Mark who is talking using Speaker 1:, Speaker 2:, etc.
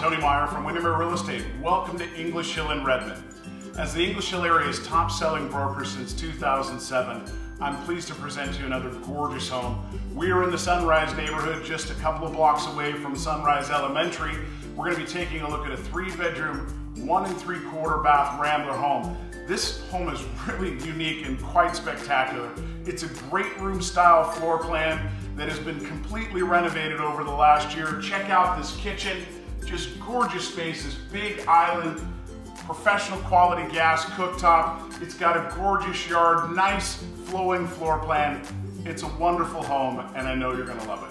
Speaker 1: Tony Meier from Windermere Real Estate. Welcome to English Hill in Redmond. As the English Hill area's top selling broker since 2007, I'm pleased to present you another gorgeous home. We are in the Sunrise neighborhood, just a couple of blocks away from Sunrise Elementary. We're going to be taking a look at a three bedroom, one and three quarter bath Rambler home. This home is really unique and quite spectacular. It's a great room style floor plan that has been completely renovated over the last year. Check out this kitchen, just gorgeous spaces, big island, professional quality gas cooktop. It's got a gorgeous yard, nice flowing floor plan. It's a wonderful home and I know you're gonna love it.